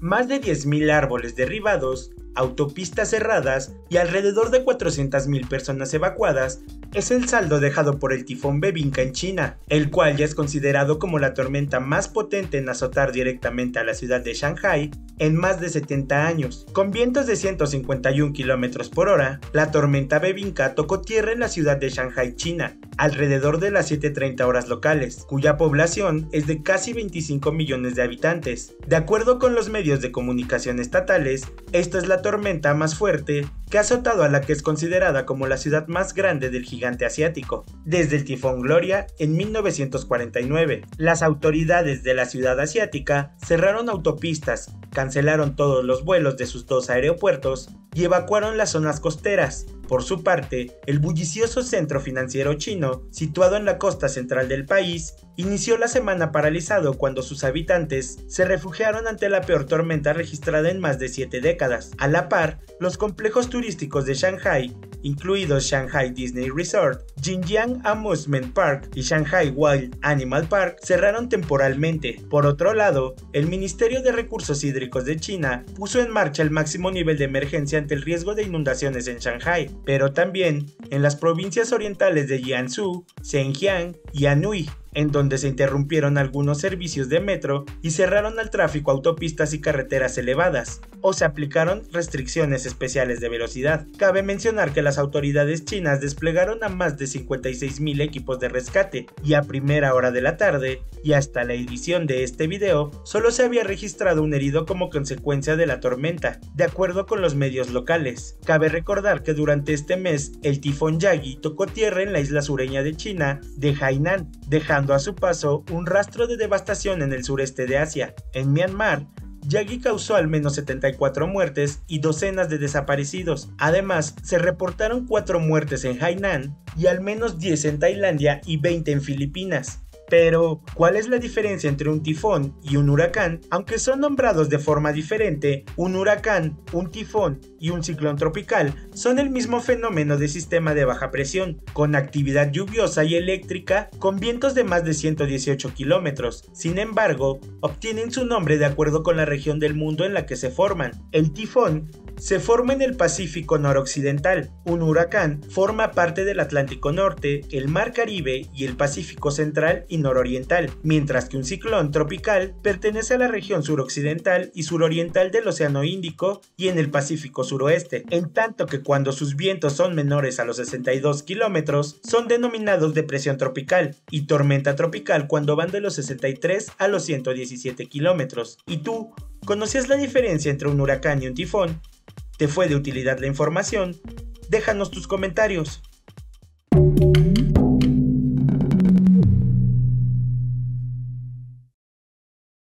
más de 10.000 árboles derribados, autopistas cerradas y alrededor de 400.000 personas evacuadas es el saldo dejado por el tifón Bebinca en China, el cual ya es considerado como la tormenta más potente en azotar directamente a la ciudad de Shanghai en más de 70 años. Con vientos de 151 km por hora, la tormenta Bebinca tocó tierra en la ciudad de Shanghai, China, alrededor de las 7.30 horas locales, cuya población es de casi 25 millones de habitantes. De acuerdo con los medios de comunicación estatales, esta es la tormenta más fuerte que ha azotado a la que es considerada como la ciudad más grande del gigante asiático, desde el tifón Gloria en 1949. Las autoridades de la ciudad asiática cerraron autopistas, cancelaron todos los vuelos de sus dos aeropuertos y evacuaron las zonas costeras. Por su parte, el bullicioso centro financiero chino, situado en la costa central del país, inició la semana paralizado cuando sus habitantes se refugiaron ante la peor tormenta registrada en más de siete décadas. A la par, los complejos turísticos de Shanghai, incluidos Shanghai Disney Resort, Jinjiang Amusement Park y Shanghai Wild Animal Park, cerraron temporalmente. Por otro lado, el Ministerio de Recursos Hídricos de China puso en marcha el máximo nivel de emergencia ante el riesgo de inundaciones en Shanghai, pero también en las provincias orientales de Jiangsu, Zhejiang y Anhui en donde se interrumpieron algunos servicios de metro y cerraron al tráfico autopistas y carreteras elevadas, o se aplicaron restricciones especiales de velocidad. Cabe mencionar que las autoridades chinas desplegaron a más de 56.000 equipos de rescate y a primera hora de la tarde y hasta la edición de este video solo se había registrado un herido como consecuencia de la tormenta, de acuerdo con los medios locales. Cabe recordar que durante este mes el tifón Yagi tocó tierra en la isla sureña de China de Hainan, dejando a su paso un rastro de devastación en el sureste de Asia. En Myanmar, Yagi causó al menos 74 muertes y docenas de desaparecidos. Además, se reportaron 4 muertes en Hainan y al menos 10 en Tailandia y 20 en Filipinas. Pero, ¿cuál es la diferencia entre un tifón y un huracán? Aunque son nombrados de forma diferente, un huracán, un tifón y un ciclón tropical son el mismo fenómeno de sistema de baja presión, con actividad lluviosa y eléctrica, con vientos de más de 118 kilómetros. Sin embargo, obtienen su nombre de acuerdo con la región del mundo en la que se forman. El tifón se forma en el Pacífico noroccidental. Un huracán forma parte del Atlántico Norte, el Mar Caribe y el Pacífico Central Nororiental, mientras que un ciclón tropical pertenece a la región suroccidental y suroriental del Océano Índico y en el Pacífico Suroeste, en tanto que cuando sus vientos son menores a los 62 kilómetros, son denominados depresión tropical y tormenta tropical cuando van de los 63 a los 117 kilómetros. ¿Y tú? ¿Conocías la diferencia entre un huracán y un tifón? ¿Te fue de utilidad la información? Déjanos tus comentarios.